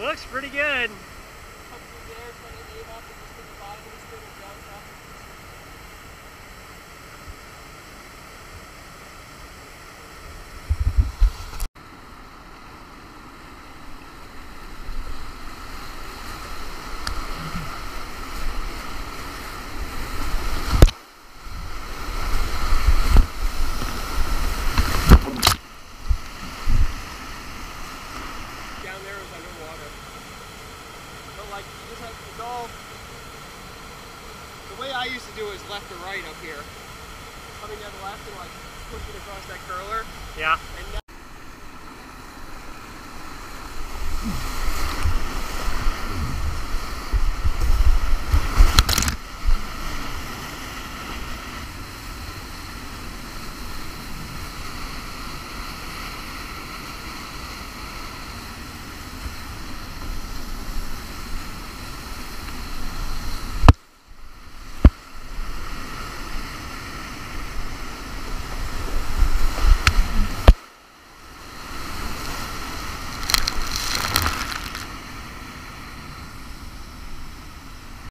Looks pretty good. the water. But like, you just have to go. The way I used to do is left to right up here. Coming down the left and like pushing across that curler. Yeah.